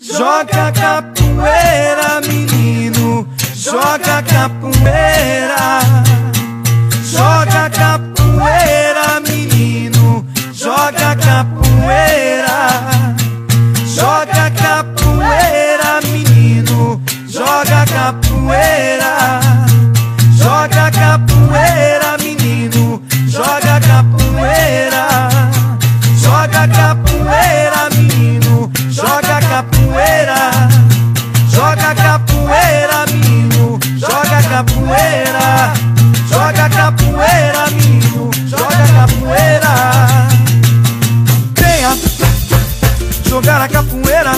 Joga capoeira, menino, joga capoeira. Joga capoeira, menino, joga capoeira. Joga capoeira, menino, joga capoeira. Jogar a capoeira,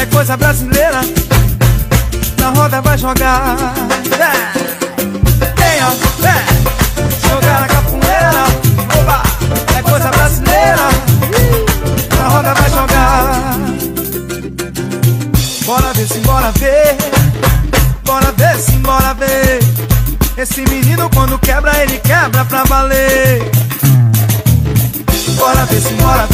é coisa brasileira. Na roda vai jogar. É. Venha, é. jogar a capoeira. Oba, é coisa brasileira. Na roda vai jogar. Bora ver, sim, bora ver. Bora ver, sim, bora ver. Esse menino quando quebra, ele quebra pra valer. Bora ver, sim, bora ver. Bora ver, sim, bora ver.